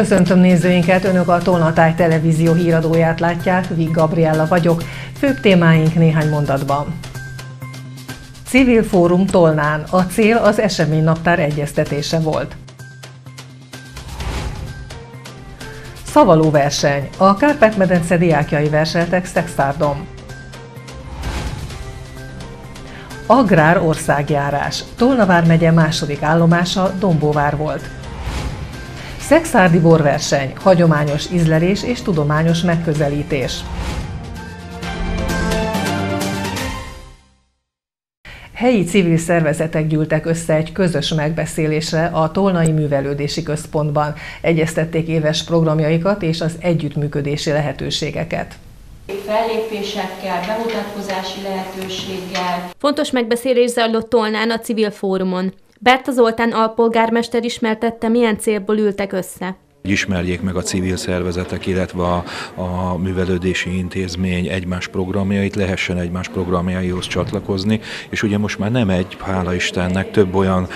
köszöntöm nézőinket, Önök a Tolnatáj televízió híradóját látják, Vig Gabriella vagyok. Főbb témáink néhány mondatban. Civil Fórum Tolnán. A cél az eseménynaptár egyeztetése volt. Szavaló verseny. A Kárpát-medence diákjai verseltek Szexárdon. Agrár országjárás. Tolnavár megye második állomása Dombóvár volt. Szexárdi borverseny, hagyományos ízlelés és tudományos megközelítés. Helyi civil szervezetek gyűltek össze egy közös megbeszélésre a Tolnai Művelődési Központban. Egyeztették éves programjaikat és az együttműködési lehetőségeket fellépésekkel, bemutatkozási lehetőséggel. Fontos megbeszélés zajlott Tolnán a civil fórumon. Berta Zoltán alpolgármester ismertette, milyen célból ültek össze ismerjék meg a civil szervezetek, illetve a, a művelődési intézmény egymás programjait, lehessen egymás programjaihoz csatlakozni, és ugye most már nem egy, hála Istennek, több olyan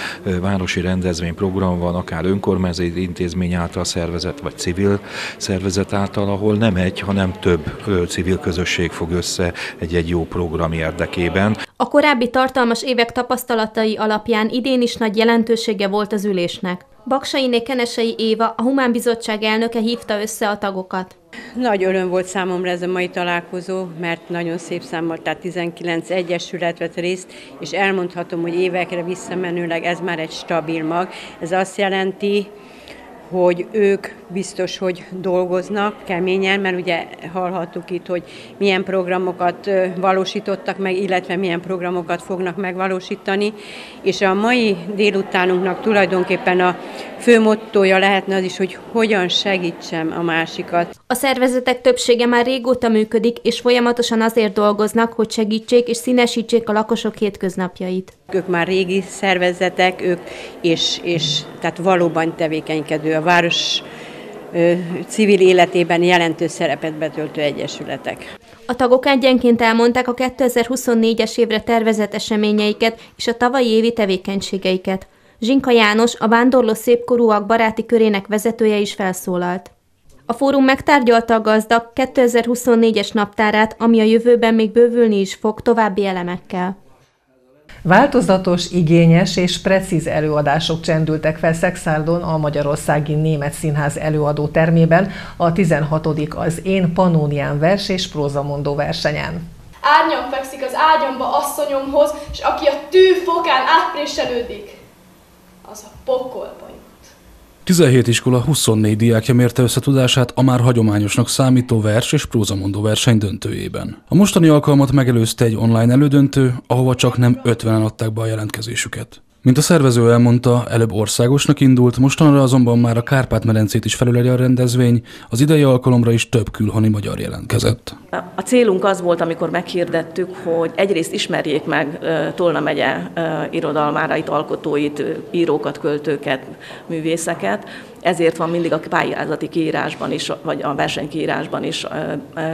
városi rendezvényprogram van, akár önkormányzati intézmény által szervezet, vagy civil szervezet által, ahol nem egy, hanem több civil közösség fog össze egy-egy jó program érdekében. A korábbi tartalmas évek tapasztalatai alapján idén is nagy jelentősége volt az ülésnek. Baksainé Kenesei Éva, a Humán Bizottság elnöke hívta össze a tagokat. Nagy öröm volt számomra ez a mai találkozó, mert nagyon szép számmal, tehát 19 egyesület vett részt, és elmondhatom, hogy évekre visszamenőleg ez már egy stabil mag. Ez azt jelenti, hogy ők biztos, hogy dolgoznak keményen, mert ugye hallhattuk itt, hogy milyen programokat valósítottak meg, illetve milyen programokat fognak megvalósítani, és a mai délutánunknak tulajdonképpen a fő mottoja lehetne az is, hogy hogyan segítsem a másikat. A szervezetek többsége már régóta működik, és folyamatosan azért dolgoznak, hogy segítsék és színesítsék a lakosok hétköznapjait. Ők már régi szervezetek, ők és, és tehát valóban tevékenykedő a város civil életében jelentős szerepet betöltő egyesületek. A tagok egyenként elmondták a 2024-es évre tervezett eseményeiket és a tavalyi évi tevékenységeiket. Zsinka János, a vándorló szépkorúak baráti körének vezetője is felszólalt. A fórum megtárgyalta a gazdag 2024-es naptárát, ami a jövőben még bővülni is fog további elemekkel. Változatos, igényes és precíz előadások csendültek fel Szexárdon a Magyarországi Német Színház előadó termében a 16. az Én Panónián vers és prózamondó versenyen. Árnyam fekszik az ágyamba asszonyomhoz, és aki a tű fokán átpréselődik, az a pokolba 17 iskola 24 diákja mérte össze tudását a már hagyományosnak számító vers és prózamondó verseny döntőjében. A mostani alkalmat megelőzte egy online elődöntő, ahova csak nem 50-en adták be a jelentkezésüket. Mint a szervező elmondta, előbb országosnak indult, mostanra azonban már a Kárpát-medencét is felüleli a rendezvény, az idei alkalomra is több külhoni magyar jelentkezett. A célunk az volt, amikor meghirdettük, hogy egyrészt ismerjék meg Tolna megye irodalmárait, alkotóit, írókat, költőket, művészeket, ezért van mindig a pályázati kiírásban is, vagy a versenykiírásban is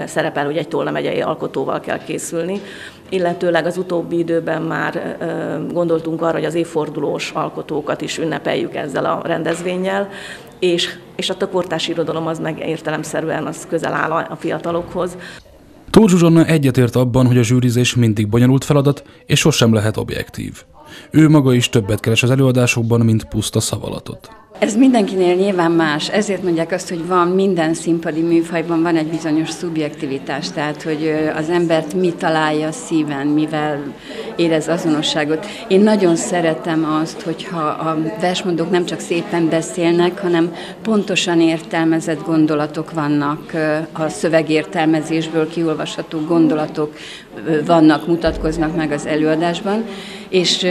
szerepel, hogy egy Tolna megyei alkotóval kell készülni, illetőleg az utóbbi időben már gondoltunk arra, hogy az évfordulós alkotókat is ünnepeljük ezzel a rendezvényel, és, és a tökortás irodalom az meg értelemszerűen az közel áll a fiatalokhoz. Tóth Zsuzsanna egyetért abban, hogy a zsűrizés mindig bonyolult feladat, és sosem lehet objektív. Ő maga is többet keres az előadásokban, mint puszta szavalatot. Ez mindenkinél nyilván más, ezért mondják azt, hogy van minden színpadi műfajban van egy bizonyos szubjektivitás, tehát hogy az embert mi találja a szíven, mivel érez azonosságot. Én nagyon szeretem azt, hogyha a versmondók nem csak szépen beszélnek, hanem pontosan értelmezett gondolatok vannak, a szövegértelmezésből kiolvasható gondolatok vannak, mutatkoznak meg az előadásban, és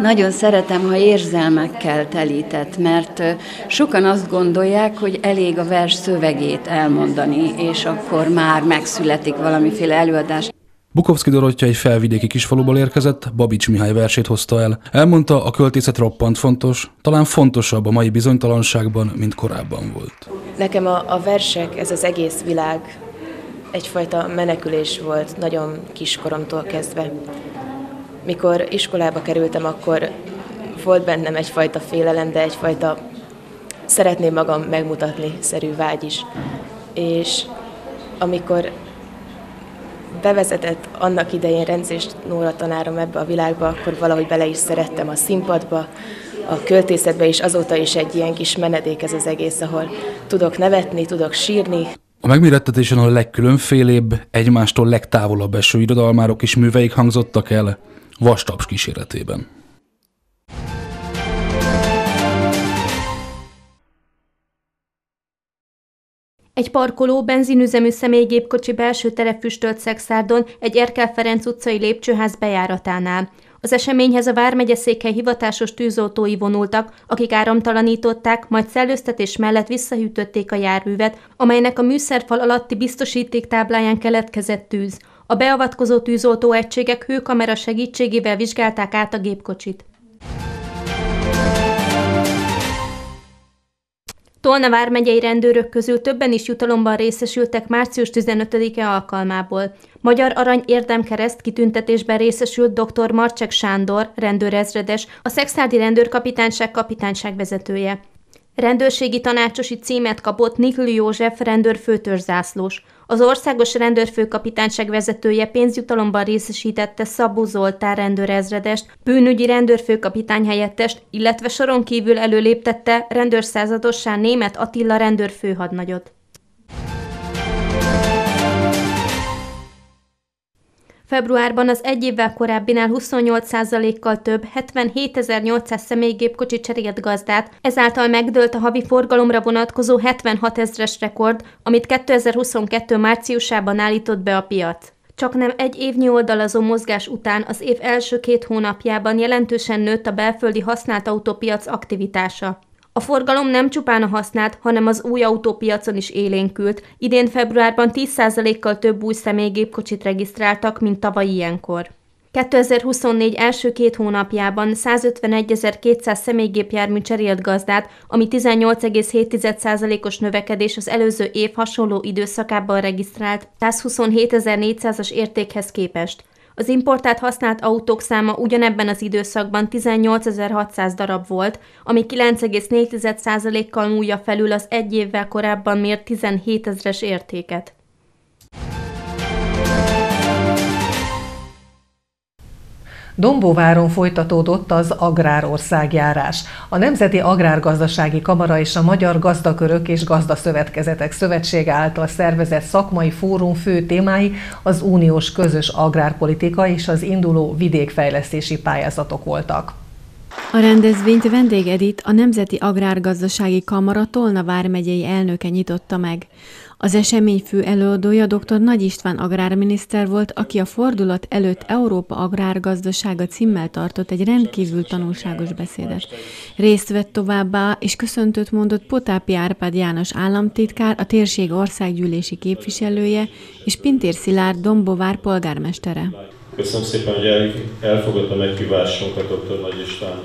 nagyon szeretem, ha érzelmekkel telített, mert sokan azt gondolják, hogy elég a vers szövegét elmondani, és akkor már megszületik valamiféle előadás. Bukovszki Dorottya egy felvidéki kisfaluból érkezett, Babics Mihály versét hozta el. Elmondta, a költészet roppant fontos, talán fontosabb a mai bizonytalanságban, mint korábban volt. Nekem a, a versek, ez az egész világ egyfajta menekülés volt nagyon kiskoromtól kezdve mikor iskolába kerültem, akkor volt bennem egyfajta félelem, de egyfajta szeretném magam megmutatni szerű vágy is. És amikor bevezetett annak idején Rendzést Nóra tanárom ebbe a világba, akkor valahogy bele is szerettem a színpadba, a költészetbe, és azóta is egy ilyen kis menedék ez az egész, ahol tudok nevetni, tudok sírni. A megmérettetésen a legkülönfélébb, egymástól legtávolabb eső irodalmárok is műveik hangzottak el, vastaps kíséretében. Egy parkoló benzinüzemű személygépkocsi belső tere füstölt Szexárdon egy Erkel Ferenc utcai lépcsőház bejáratánál. Az eseményhez a Vármegyeszékhely hivatásos tűzoltói vonultak, akik áramtalanították, majd szellőztetés mellett visszahűtötték a járművet, amelynek a műszerfal alatti biztosíték tábláján keletkezett tűz. A beavatkozó tűzoltó egységek hőkamera segítségével vizsgálták át a gépkocsit. Tolna vármegyei rendőrök közül többen is jutalomban részesültek március 15-e alkalmából. Magyar Arany Érdemkereszt kitüntetésben részesült dr. Marcsek Sándor, rendőrezredes, a Szexádi Rendőrkapitányság kapitányság vezetője. Rendőrségi tanácsosi címet kapott Nikli József rendőrfőtörzsászlós. Az országos rendőrfőkapitányság vezetője pénzjutalomban részesítette Szabó Zoltán rendőrezredest, bűnügyi rendőrfőkapitány helyettest, illetve soron kívül előléptette rendőrszázadossá német Attila rendőrfőhadnagyot. Februárban az egy évvel korábbinál 28%-kal több 77.800 személygépkocsi cserélt gazdát, ezáltal megdőlt a havi forgalomra vonatkozó 76 ezres rekord, amit 2022. márciusában állított be a piac. Csak nem egy évnyi oldalazó mozgás után az év első két hónapjában jelentősen nőtt a belföldi használt autópiac aktivitása. A forgalom nem csupán a használt, hanem az új autópiacon is élénkült. Idén februárban 10%-kal több új személygépkocsit regisztráltak, mint tavaly ilyenkor. 2024 első két hónapjában 151.200 személygépjármű cserélt gazdát, ami 18,7%-os növekedés az előző év hasonló időszakában regisztrált 127.400-as értékhez képest. Az importált használt autók száma ugyanebben az időszakban 18.600 darab volt, ami 9,4%-kal múlja felül az egy évvel korábban mért 17 ezres értéket. Dombóváron folytatódott az agrárországjárás. A Nemzeti Agrárgazdasági Kamara és a Magyar Gazdakörök és Gazdaszövetkezetek Szövetsége által szervezett szakmai fórum fő témái az uniós közös agrárpolitika és az induló vidékfejlesztési pályázatok voltak. A rendezvényt vendég Edit, a Nemzeti Agrárgazdasági Kamara Tolna vármegyei elnöke nyitotta meg. Az esemény fő előadója dr. Nagy István agrárminiszter volt, aki a fordulat előtt Európa agrárgazdasága címmel tartott egy rendkívül tanulságos beszédet. Részt vett továbbá, és köszöntött mondott Potápi Árpád János államtitkár, a térség országgyűlési képviselője, és Pintér Szilárd Dombovár polgármestere. Köszönöm szépen, hogy elfogadta meghívásunkat, dr. Nagy István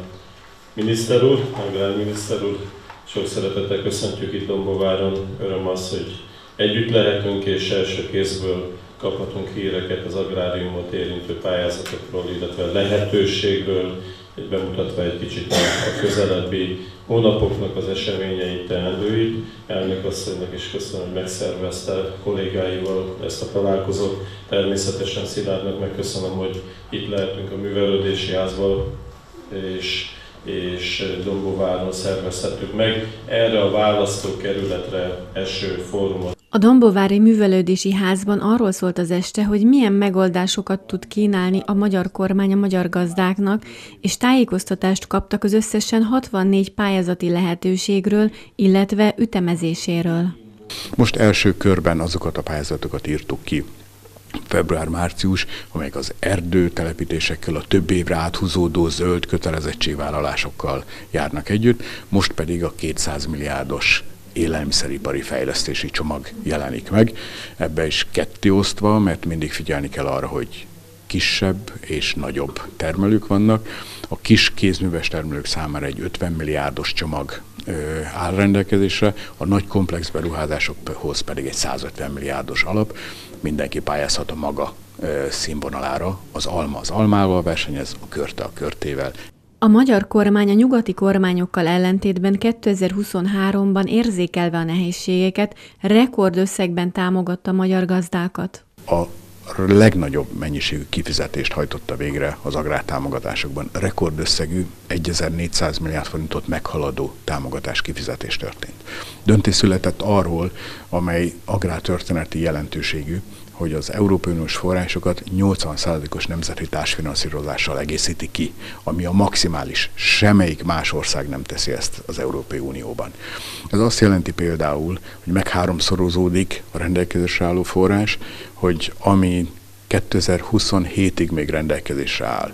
miniszter úr, agrárminiszter úr. Sok szeretettel köszöntjük itt Dombováron. Öröm az, hogy Együtt lehetünk és első kézből kaphatunk híreket az agráriumot érintő pályázatokról, illetve lehetőségről, bemutatva egy kicsit a közelebbi hónapoknak az eseményeit, teendőit. Elnök asszonynak is köszönöm, hogy megszervezte kollégáival ezt a találkozót. Természetesen Szilárdnak megköszönöm, hogy itt lehetünk a művelődési házban, és és Dombóváron szervezhetük meg. Erre a választókerületre eső fórumot a Dombovári Művelődési Házban arról szólt az este, hogy milyen megoldásokat tud kínálni a magyar kormány a magyar gazdáknak, és tájékoztatást kaptak az összesen 64 pályázati lehetőségről, illetve ütemezéséről. Most első körben azokat a pályázatokat írtuk ki, február-március, amelyek az erdő telepítésekkel, a több évre áthúzódó zöld kötelezettségvállalásokkal járnak együtt, most pedig a 200 milliárdos élelmiszeripari fejlesztési csomag jelenik meg. Ebbe is ketté osztva, mert mindig figyelni kell arra, hogy kisebb és nagyobb termelők vannak. A kis kézműves termelők számára egy 50 milliárdos csomag áll rendelkezésre, a nagy komplex beruházásokhoz pedig egy 150 milliárdos alap. Mindenki pályázhat a maga színvonalára, az alma az almával versenyez, a körte a körtével, A magyar kormány a nyugati kormányokkal ellentétben 2023-ban érzékelve a nehézségeket rekordösszegben támogatta magyar gazdákat. A legnagyobb mennyiségű kifizetést hajtotta végre az agrártámogatásokban. Rekordösszegű 1400 milliárd forintot meghaladó támogatás kifizetés történt. Döntés született arról, amely agrártörténeti jelentőségű, hogy az Európai Uniós forrásokat 80%-os nemzeti társfinanszírozással egészíti ki, ami a maximális. Semmelyik más ország nem teszi ezt az Európai Unióban. Ez azt jelenti például, hogy meg háromszorozódik a rendelkezésre álló forrás, hogy ami 2027-ig még rendelkezésre áll,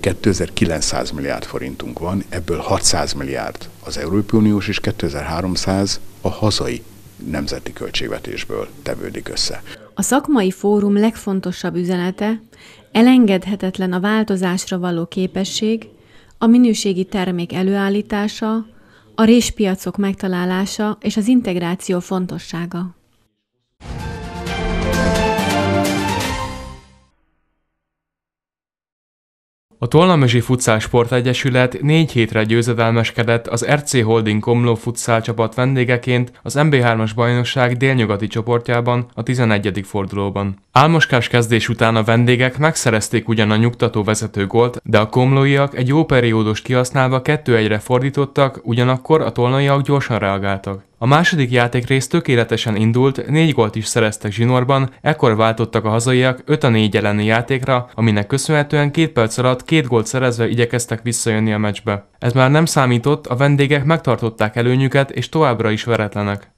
2900 milliárd forintunk van, ebből 600 milliárd az Európai Uniós és 2300 a hazai nemzeti költségvetésből tevődik össze. A szakmai fórum legfontosabb üzenete elengedhetetlen a változásra való képesség, a minőségi termék előállítása, a réspiacok megtalálása és az integráció fontossága. A Tolnamözsi Futszál Sport Egyesület négy hétre győzedelmeskedett az RC Holding Komló futszál csapat vendégeként az MB3-as bajnokság délnyugati csoportjában a 11. fordulóban. Álmoskás kezdés után a vendégek megszerezték ugyan a nyugtató vezető gólt, de a komlóiak egy jó periódust kihasználva 2-1-re fordítottak, ugyanakkor a tolnaiak gyorsan reagáltak. A második játékrész tökéletesen indult, négy gólt is szereztek zsinórban, ekkor váltottak a hazaiak 5 a 4 elleni játékra, aminek köszönhetően két perc alatt két gólt szerezve igyekeztek visszajönni a meccsbe. Ez már nem számított, a vendégek megtartották előnyüket és továbbra is veretlenek.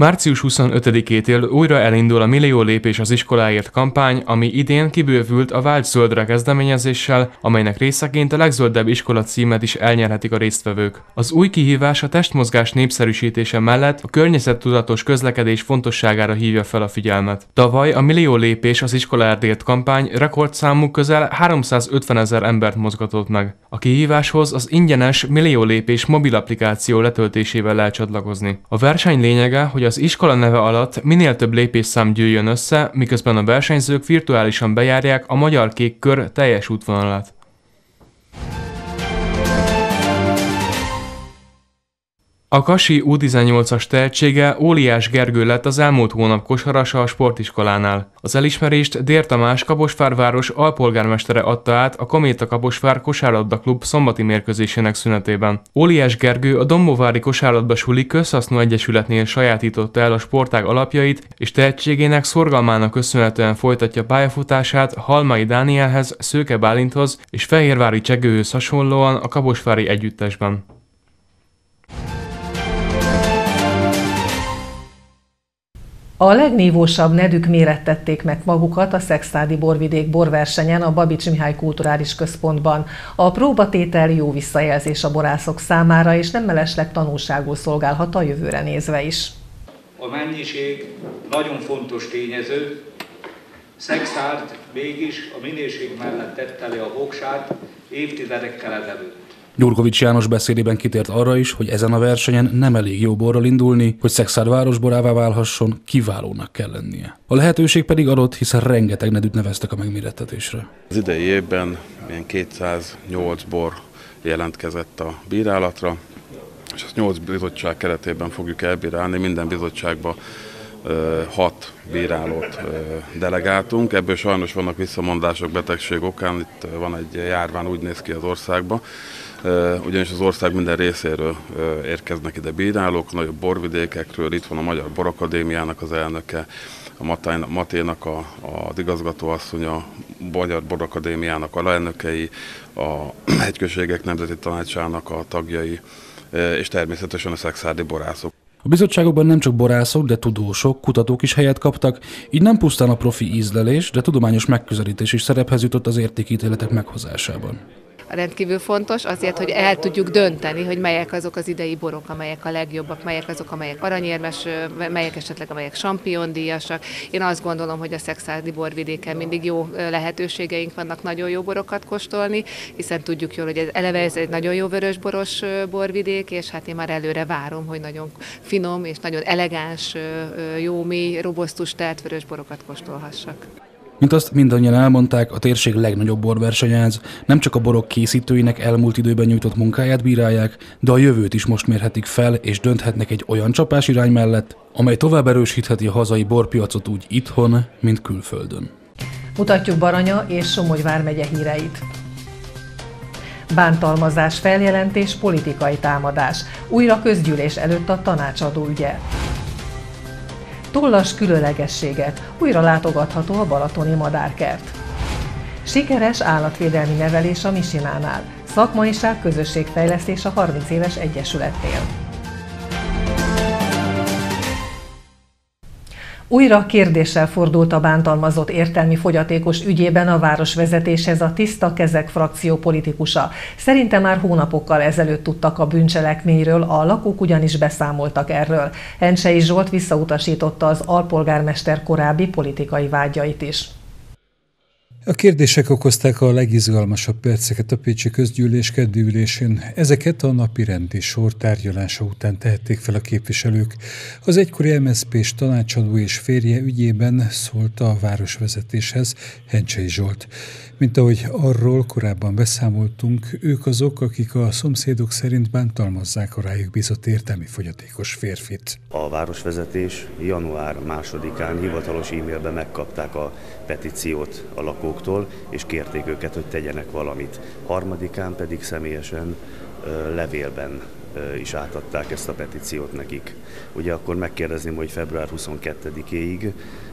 Március 25-től újra elindul a Millió lépés az iskoláért kampány, ami idén kibővült a Vált Zöldre kezdeményezéssel, amelynek részeként a legzöldebb iskola címet is elnyerhetik a résztvevők. Az új kihívás a testmozgás népszerűsítése mellett a környezettudatos közlekedés fontosságára hívja fel a figyelmet. Tavaly a Millió lépés az iskoláért kampány rekordszámú közel 350 ezer embert mozgatott meg. A kihíváshoz az ingyenes Millió lépés mobil applikáció letöltésével lehet csatlakozni. A verseny lényege, hogy az iskola neve alatt minél több lépésszám gyűjjön össze, miközben a versenyzők virtuálisan bejárják a Magyar Kék Kör teljes útvonalát. A Kasi U18-as tehetsége Óliás Gergő lett az elmúlt hónap kosarasa a sportiskolánál. Az elismerést Dér Tamás Kaposvárváros alpolgármestere adta át a Kométa Kaposvár kosárlabda klub szombati mérkőzésének szünetében. Óliás Gergő a Dombovári kosárlabda suli közhasznú egyesületnél sajátította el a sportág alapjait, és tehetségének szorgalmának köszönhetően folytatja pályafutását Halmai Dánielhez, Szőke Bálinthoz és Fehérvári Csegőhöz hasonlóan a Kaposvári együttesben. A legnívósabb nedük mérettették meg magukat a Szexádi borvidék borversenyen a Babics Mihály Kulturális Központban. A próbatétel jó visszajelzés a borászok számára, és nem mellesleg tanulságul szolgálhat a jövőre nézve is. A mennyiség nagyon fontos tényező. Szexárd mégis a minőség mellett tette le a voksát évtizedekkel ezelőtt. Gyurkovics János beszédében kitért arra is, hogy ezen a versenyen nem elég jó borral indulni, hogy Szexár városborává válhasson, kiválónak kell lennie. A lehetőség pedig adott, hiszen rengeteg nedűt neveztek a megmérettetésre. Az idei évben ilyen 208 bor jelentkezett a bírálatra, és ezt 8 bizottság keretében fogjuk elbírálni, minden bizottságban hat bírálót delegáltunk, ebből sajnos vannak visszamondások betegség okán, itt van egy járvány, úgy néz ki az országban, ugyanis az ország minden részéről érkeznek ide bírálók, nagyobb borvidékekről, itt van a Magyar Borakadémiának az elnöke, a Maténak a, az igazgatóasszonya, a Magyar Borakadémiának a lelnökei, a Hegyközségek Nemzeti Tanácsának a tagjai, és természetesen a szexárdi borászok. A bizottságokban nem csak borászok, de tudósok, kutatók is helyet kaptak, így nem pusztán a profi ízlelés, de tudományos megközelítés is szerephez jutott az értékítéletek meghozásában rendkívül fontos, azért, hogy el tudjuk dönteni, hogy melyek azok az idei borok, amelyek a legjobbak, melyek azok, amelyek aranyérmes, melyek esetleg, amelyek sampiondíjasak. Én azt gondolom, hogy a szexádi borvidéken mindig jó lehetőségeink vannak nagyon jó borokat kóstolni, hiszen tudjuk jól, hogy ez eleve ez egy nagyon jó vörösboros borvidék, és hát én már előre várom, hogy nagyon finom és nagyon elegáns, jó, mély, robosztus telt vörösborokat kóstolhassak. Mint azt mindannyian elmondták, a térség legnagyobb borversenyáz. Nem csak a borok készítőinek elmúlt időben nyújtott munkáját bírálják, de a jövőt is most mérhetik fel, és dönthetnek egy olyan csapás irány mellett, amely tovább erősítheti a hazai borpiacot úgy itthon, mint külföldön. Mutatjuk Baranya és Somogy vármegye híreit. Bántalmazás, feljelentés, politikai támadás. Újra közgyűlés előtt a tanácsadó ügye. Tollas különlegességet, újra látogatható a Balatoni Madárkert. Sikeres állatvédelmi nevelés a Misinánál, szakmaiság közösségfejlesztés a 30 éves egyesületnél. Újra kérdéssel fordult a bántalmazott értelmi fogyatékos ügyében a városvezetéshez a Tiszta Kezek frakció politikusa. Szerinte már hónapokkal ezelőtt tudtak a bűncselekményről, a lakók ugyanis beszámoltak erről. Encsei Zsolt visszautasította az alpolgármester korábbi politikai vágyait is. A kérdések okozták a legizgalmasabb perceket a Pécsi Közgyűlés kedvülésén. Ezeket a napi rendi sor tárgyalása után tehették fel a képviselők. Az egykori MSZP-s tanácsadó és férje ügyében szólt a városvezetéshez Hencsei Zsolt. Mint ahogy arról korábban beszámoltunk, ők azok, akik a szomszédok szerint bántalmazzák a rájuk bízott értelmi fogyatékos férfit. A városvezetés január másodikán hivatalos e-mailben megkapták a petíciót a lakóktól, és kérték őket, hogy tegyenek valamit. Harmadikán pedig személyesen levélben is átadták ezt a petíciót nekik. Ugye akkor megkérdezném, hogy február 22-éig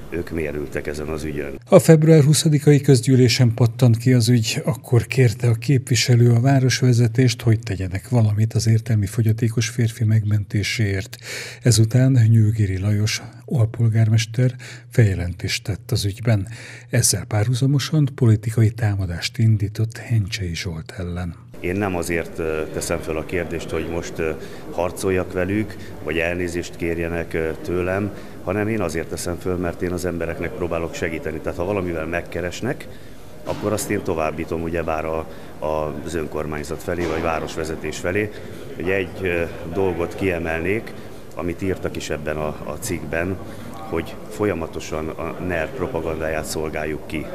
ők miért ültek ezen az ügyön. A február 20-ai közgyűlésen pattant ki az ügy, akkor kérte a képviselő a városvezetést, hogy tegyenek valamit az értelmi fogyatékos férfi megmentéséért. Ezután Nyőgéri Lajos alpolgármester feljelentést tett az ügyben. Ezzel párhuzamosan politikai támadást indított Hencsei Zsolt ellen. Én nem azért teszem fel a kérdést, hogy most harcoljak velük, vagy elnézést kérjenek tőlem, hanem én azért teszem föl, mert én az embereknek próbálok segíteni. Tehát ha valamivel megkeresnek, akkor azt én továbbítom ugyebár a, az önkormányzat felé, vagy városvezetés felé. Ugye egy dolgot kiemelnék, amit írtak is ebben a, a cikkben, hogy folyamatosan a NER propagandáját szolgáljuk ki.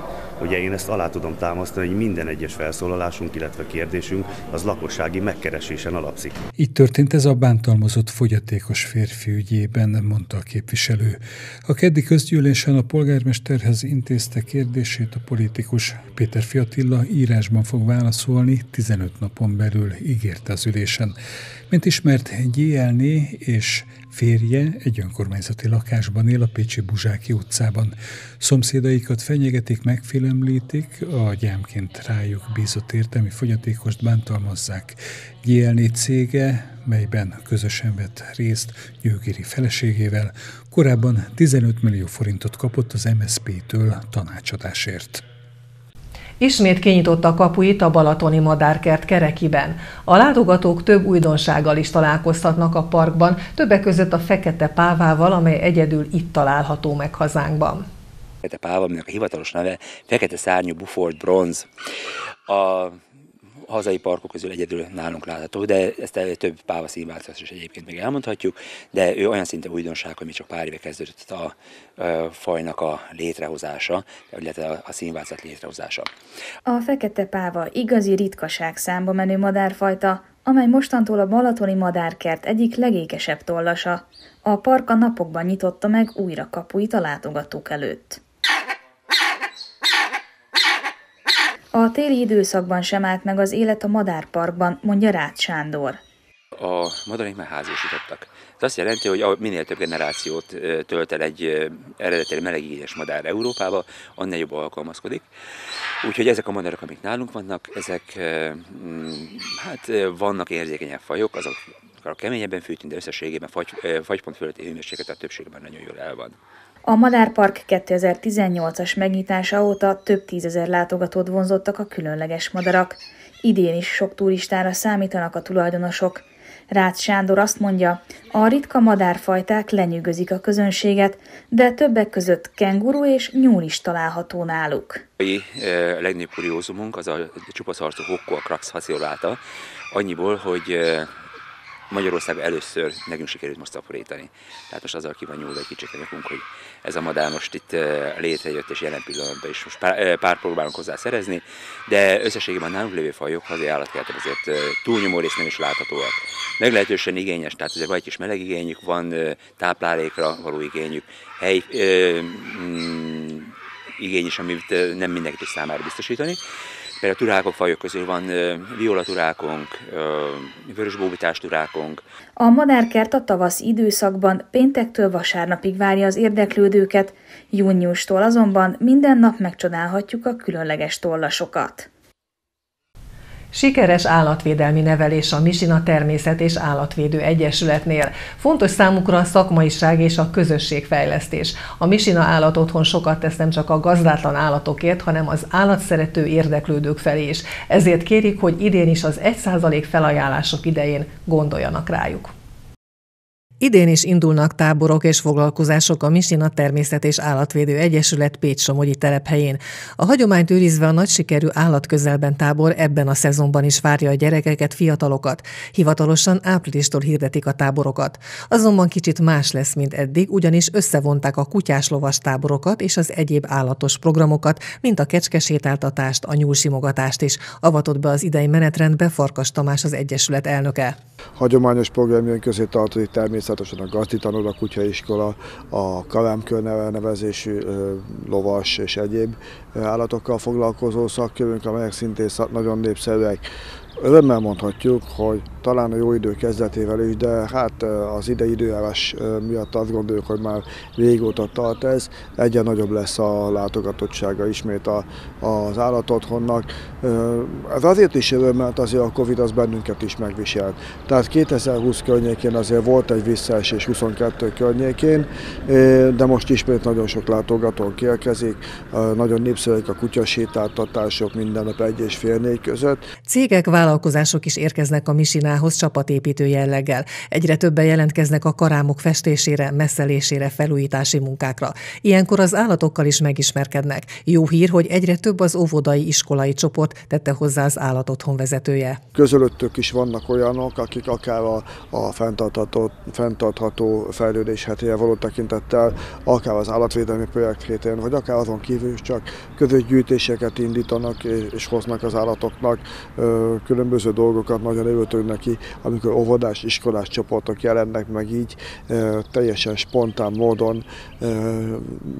Ugye én ezt alá tudom támasztani, hogy minden egyes felszólalásunk, illetve kérdésünk az lakossági megkeresésen alapszik. Így történt ez a bántalmazott fogyatékos férfi ügyében, mondta a képviselő. A keddi közgyűlésen a polgármesterhez intézte kérdését a politikus. Péter Fiatilla írásban fog válaszolni, 15 napon belül ígérte az ülésen. Mint ismert, Gyélné és férje egy önkormányzati lakásban él a Pécsi Buzsáki utcában. Szomszédaikat fenyegetik, megfélemlítik, a gyámként rájuk bízott értelmi fogyatékost bántalmazzák. Gyélné cége, melyben közösen vett részt Győgéri feleségével, korábban 15 millió forintot kapott az MSZP-től tanácsadásért. Ismét kinyitotta a kapuit a Balatoni Madárkert kerekiben. A látogatók több újdonsággal is találkozhatnak a parkban, többek között a fekete pávával, amely egyedül itt található meg hazánkban. Fekete páva, aminek a hivatalos neve fekete szárnyú buford bronz. A hazai parkok közül egyedül nálunk látható, de ezt több páva színváltozás is egyébként még elmondhatjuk, de ő olyan szinte újdonság, hogy mi csak pár éve kezdődött a, a fajnak a létrehozása, illetve a, a színváltozat létrehozása. A fekete páva igazi ritkaság számba menő madárfajta, amely mostantól a Balatoni Madárkert egyik legékesebb tollasa. A park a napokban nyitotta meg újra kapuit a látogatók előtt. A téli időszakban sem állt meg az élet a madárparkban, mondja Rácz Sándor. A madarik már házasítottak. Ez azt jelenti, hogy minél több generációt tölt el egy eredetileg melegígyes madár Európába, annál jobban alkalmazkodik. Úgyhogy ezek a madarak, amik nálunk vannak, ezek mm, hát vannak érzékenyebb fajok, azok a keményebben fűtünk, de összességében fagy, fagypont fölötti hőmérséklet a többségben nagyon jól el van. A Madárpark 2018-as megnyitása óta több tízezer látogatót vonzottak a különleges madarak. Idén is sok turistára számítanak a tulajdonosok. Rácz Sándor azt mondja, a ritka madárfajták lenyűgözik a közönséget, de többek között kenguru és nyúl is található náluk. A eh, legnagyobb kuriózumunk az a csupaszarcú hokkó a haciolata, annyiból, hogy Magyarországon először nekünk sikerült most szaporítani. Tehát most azzal ki van nyúlva egy kicsit a nyakunk, hogy ez a madár most itt létrejött, és jelen pillanatban is most pár, pár próbálunk hozzá szerezni, de összességében nálunk lévő fajok, az állatkertek azért túlnyomó rész nem is láthatóak. Meglehetősen igényes, tehát azért vagy kis meleg igényük, van táplálékra való igényük, hely, ö, mm, igény is, amit nem mindenki számára biztosítani. Például a turákok fajok közül van violaturákunk, vörösbóbitás turákunk. A madárkert a tavasz időszakban péntektől vasárnapig várja az érdeklődőket, júniustól azonban minden nap megcsodálhatjuk a különleges tollasokat. Sikeres állatvédelmi nevelés a Misina Természet és Állatvédő Egyesületnél. Fontos számukra a szakmaiság és a közösségfejlesztés. A Misina Állat Otthon sokat tesz nem csak a gazdátlan állatokért, hanem az állatszerető érdeklődők felé is. Ezért kérik, hogy idén is az 1% felajánlások idején gondoljanak rájuk. Idén is indulnak táborok és foglalkozások a Misina Természet és Állatvédő Egyesület Pécs-Somogyi telephelyén. A hagyományt őrizve a nagy sikerű állatközelben tábor ebben a szezonban is várja a gyerekeket, fiatalokat. Hivatalosan áprilistól hirdetik a táborokat. Azonban kicsit más lesz, mint eddig, ugyanis összevonták a kutyás-lovas táborokat és az egyéb állatos programokat, mint a kecskesétáltatást, a nyúlsimogatást is. Avatott be az idei menetrendbe Farkas Tamás az Egyesület elnöke. Hagyományos programjaink közé tartozik természet természetesen a gazdi tanul a kutyaiskola, a kalámkör nevezésű lovas és egyéb állatokkal foglalkozó szakkövünk, amelyek szintén nagyon népszerűek. Örömmel mondhatjuk, hogy talán a jó idő kezdetével is, de hát az ide időjárás miatt azt gondoljuk, hogy már régóta tart ez, egyre nagyobb lesz a látogatottsága ismét a, az állatotthonnak. Ez azért is öröm, mert azért a Covid az bennünket is megviselt. Tehát 2020 környékén azért volt egy visszaesés 22 környékén, de most ismét nagyon sok látogató érkezik, nagyon népszerűek a kutyasétáltatások minden nap egy és fél négy között. Cégek, vállalkozások is érkeznek a Misinához csapatépítő jelleggel. Egyre többen jelentkeznek a karámok festésére, messzelésére, felújítási munkákra. Ilyenkor az állatokkal is megismerkednek. Jó hír, hogy egyre több az óvodai iskolai csoport, tette hozzá az állatotthon vezetője. Közölöttük is vannak olyanok, akik akár a, a fenntartható, fenntartható fejlődés hetéje való tekintettel, akár az állatvédelmi projekt hétén, vagy akár azon kívül is csak közös gyűjtéseket indítanak és hoznak az állatoknak különböző dolgokat, nagyon örültünk neki, amikor óvodás, iskolás csoportok jelennek meg így, teljesen spontán módon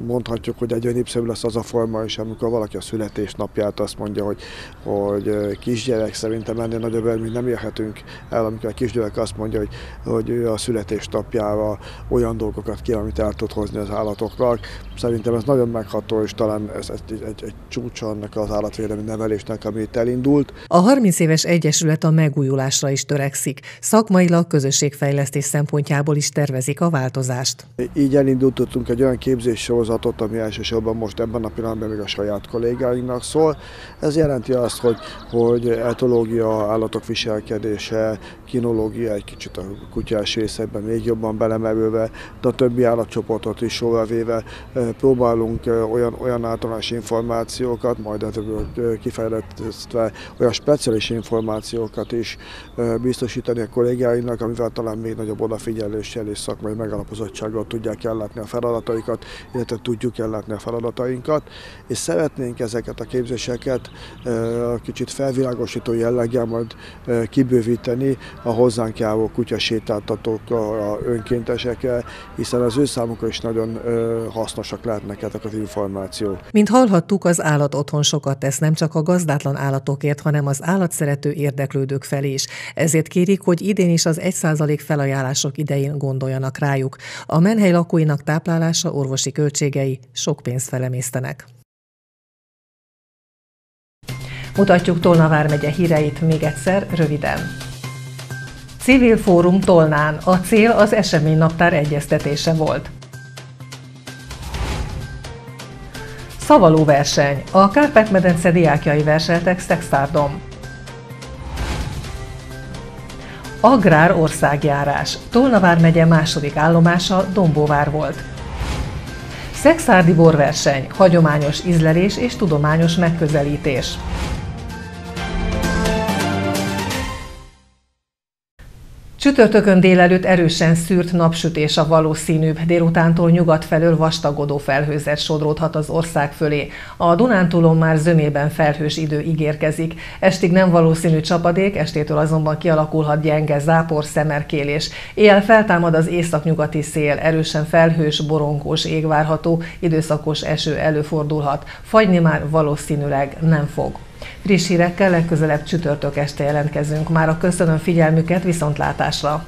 mondhatjuk, hogy egyre népszerű lesz az a forma is, amikor valaki a születésnapját azt mondja, hogy, hogy kisgyerek szerintem ennél nagyobb elmény nem érhetünk el, amikor a kisgyerek azt mondja, hogy, hogy ő a születésnapjára olyan dolgokat ki, amit el tud hozni az állatoknak. Szerintem ez nagyon megható, és talán ez egy, egy, egy csúcs annak az állatvédelmi nevelésnek, ami itt elindult. A 30 éves egyesület a megújulásra is törekszik. Szakmailag közösségfejlesztés szempontjából is tervezik a változást. Így elindultunk egy olyan képzéssorozatot, ami elsősorban most ebben a pillanatban még a saját kollégáinknak szól. Ez jelenti azt, hogy, hogy etológia, állatok viselkedése, kinológia egy kicsit a kutyás részekben még jobban belemerülve, de a többi állatcsoportot is sorra véve próbálunk olyan, olyan általános információkat, majd ebből kifejlesztve olyan speciális információkat is biztosítani a kollégáinak, amivel talán még nagyobb odafigyeléssel és szakmai megalapozottsággal tudják ellátni a feladataikat, illetve tudjuk ellátni a feladatainkat, és szeretnénk ezeket a képzéseket kicsit felvilágosító jelleggel majd kibővíteni a hozzánk járó kutyasétáltatókra, önkéntesekre, hiszen az ő számukra is nagyon hasznosak lehetnek ezek az információk. Mint hallhattuk, az állat otthon sokat tesz nem csak a gazdátlan állatokért, hanem az állatszerető érdeklődők felé is. Ezért kérik, hogy idén is az 1% felajánlások idején gondoljanak rájuk. A menhely lakóinak táplálása, orvosi költségei sok pénzt felemésztenek. Mutatjuk Tolna vármegye híreit még egyszer, röviden. Civil Fórum Tolnán. A cél az eseménynaptár egyeztetése volt. Szavaló verseny. A Kárpát-medence diákjai verseltek Szextárdom. Agrár országjárás. Tolnavár megye második állomása Dombóvár volt. Szexárdi borverseny. Hagyományos ízlelés és tudományos megközelítés. Csütörtökön délelőtt erősen szűrt napsütés a valószínűbb, délutántól nyugat felől vastagodó felhőzet sodródhat az ország fölé. A Dunántúlon már zömében felhős idő ígérkezik. Estig nem valószínű csapadék, estétől azonban kialakulhat gyenge zápor, szemerkélés. Éjjel feltámad az északnyugati szél, erősen felhős, borongós ég várható, időszakos eső előfordulhat. Fagyni már valószínűleg nem fog. Friss hírekkel legközelebb csütörtök este jelentkezünk. Már a köszönöm figyelmüket, viszontlátásra!